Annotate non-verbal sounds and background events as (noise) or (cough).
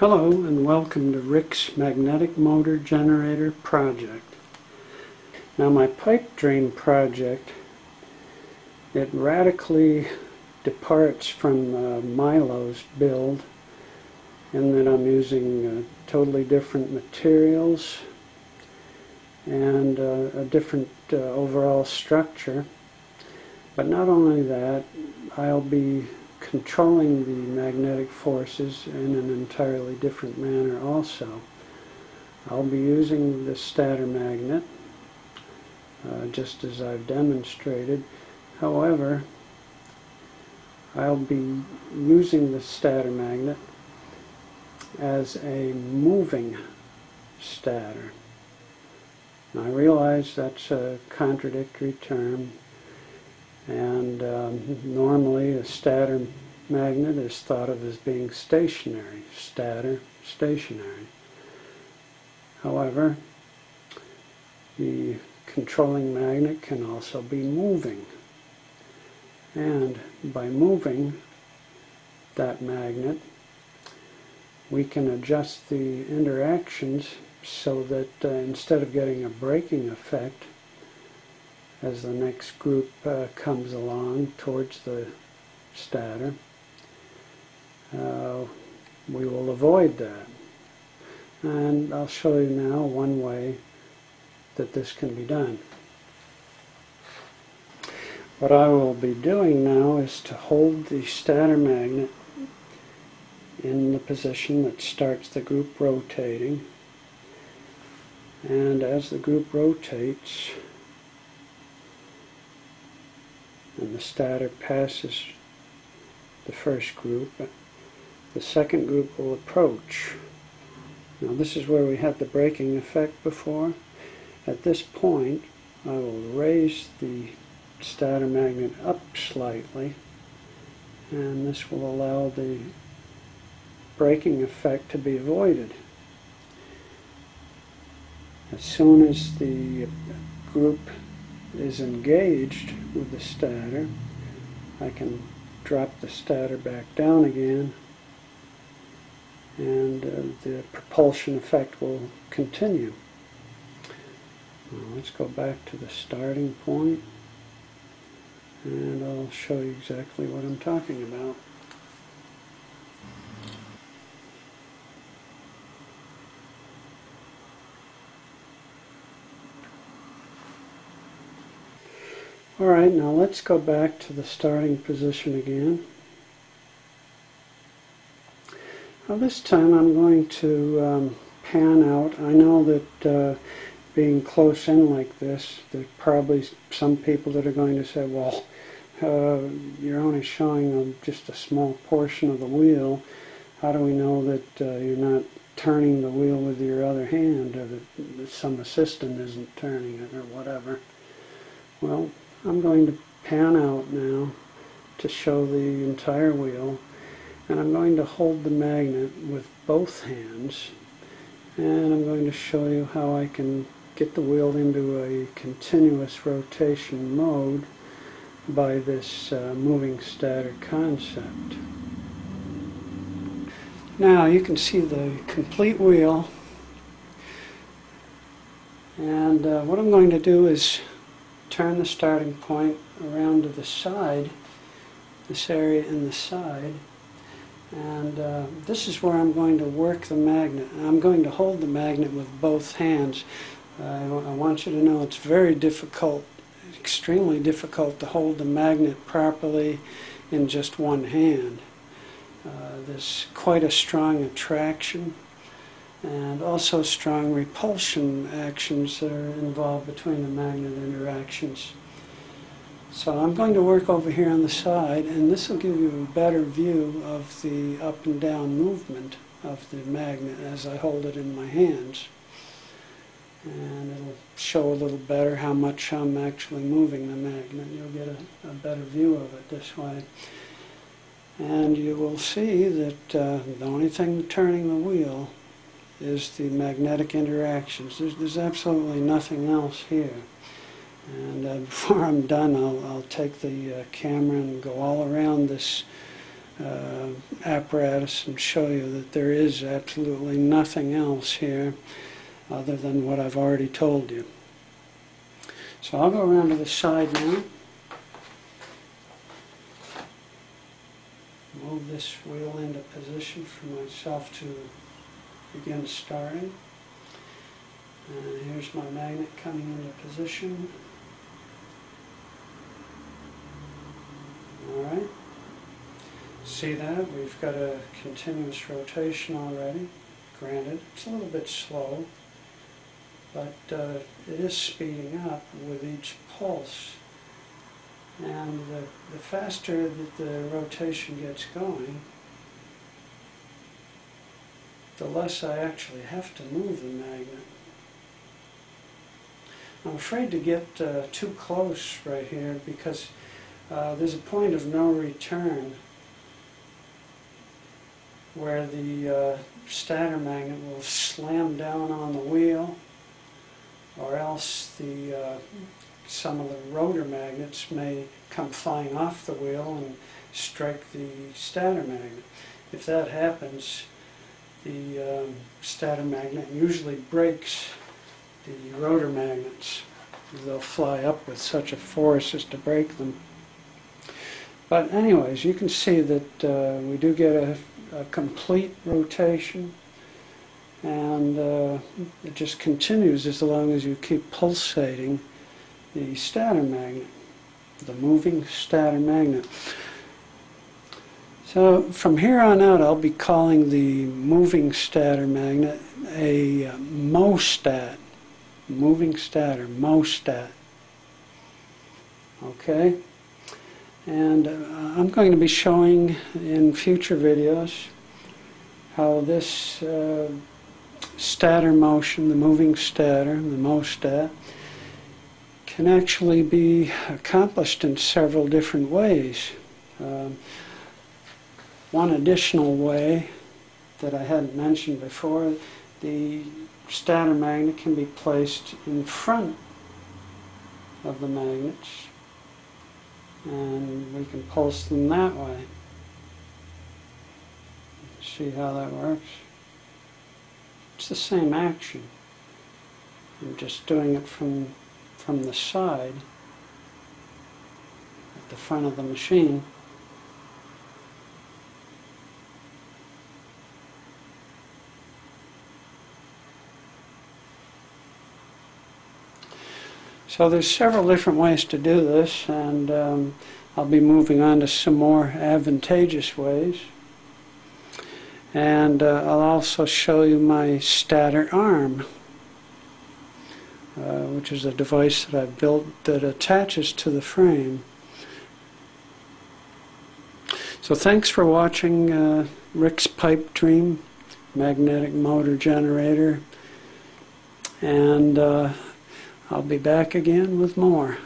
Hello and welcome to Rick's Magnetic Motor Generator project. Now my pipe dream project, it radically departs from uh, Milo's build in that I'm using uh, totally different materials and uh, a different uh, overall structure. But not only that, I'll be controlling the magnetic forces in an entirely different manner also. I'll be using the stator magnet, uh, just as I've demonstrated. However, I'll be using the stator magnet as a moving stator. Now, I realize that's a contradictory term and um, normally a stator magnet is thought of as being stationary, stator, stationary. However, the controlling magnet can also be moving. And by moving that magnet, we can adjust the interactions so that uh, instead of getting a braking effect, as the next group uh, comes along towards the stator, uh, we will avoid that. And I'll show you now one way that this can be done. What I will be doing now is to hold the stator magnet in the position that starts the group rotating. And as the group rotates, and the stator passes the first group, the second group will approach. Now this is where we had the braking effect before. At this point, I will raise the stator magnet up slightly, and this will allow the braking effect to be avoided. As soon as the group is engaged with the stator, I can drop the stator back down again and uh, the propulsion effect will continue. Now let's go back to the starting point and I'll show you exactly what I'm talking about. Alright, now let's go back to the starting position again. Now this time I'm going to um, pan out. I know that uh, being close in like this, there's probably some people that are going to say, well, uh, you're only showing just a small portion of the wheel. How do we know that uh, you're not turning the wheel with your other hand or that some assistant isn't turning it or whatever? Well, I'm going to pan out now to show the entire wheel and I'm going to hold the magnet with both hands and I'm going to show you how I can get the wheel into a continuous rotation mode by this uh, moving stator concept. Now you can see the complete wheel and uh, what I'm going to do is turn the starting point around to the side, this area in the side, and uh, this is where I'm going to work the magnet. I'm going to hold the magnet with both hands. I, I want you to know it's very difficult, extremely difficult to hold the magnet properly in just one hand. Uh, there's quite a strong attraction and also strong repulsion actions that are involved between the magnet interactions. So I'm going to work over here on the side and this will give you a better view of the up and down movement of the magnet as I hold it in my hands. And it'll show a little better how much I'm actually moving the magnet. You'll get a, a better view of it this way. And you will see that uh, the only thing turning the wheel is the magnetic interactions. There's, there's absolutely nothing else here. And uh, (laughs) before I'm done, I'll, I'll take the uh, camera and go all around this uh, apparatus and show you that there is absolutely nothing else here other than what I've already told you. So I'll go around to the side now. Move this wheel into position for myself to begin starting. And here's my magnet coming into position. All right. See that? We've got a continuous rotation already. Granted, it's a little bit slow, but uh, it is speeding up with each pulse. And the, the faster that the rotation gets going, the less I actually have to move the magnet. I'm afraid to get uh, too close right here because uh, there's a point of no return where the uh, stator magnet will slam down on the wheel or else the uh, some of the rotor magnets may come flying off the wheel and strike the stator magnet. If that happens, the um, stator magnet usually breaks the rotor magnets. They'll fly up with such a force as to break them. But anyways, you can see that uh, we do get a, a complete rotation and uh, it just continues as long as you keep pulsating the stator magnet, the moving stator magnet. So from here on out, I'll be calling the moving stator magnet a uh, MOSTAT, moving stator, MOSTAT. Okay? And uh, I'm going to be showing in future videos how this uh, stator motion, the moving stator, the MOSTAT, can actually be accomplished in several different ways. Um, one additional way that I hadn't mentioned before, the stator magnet can be placed in front of the magnets and we can pulse them that way. See how that works? It's the same action. I'm just doing it from, from the side at the front of the machine. So there's several different ways to do this, and um, I'll be moving on to some more advantageous ways. And uh, I'll also show you my stator arm, uh, which is a device that I've built that attaches to the frame. So thanks for watching uh, Rick's Pipe Dream magnetic motor generator. And uh, I'll be back again with more.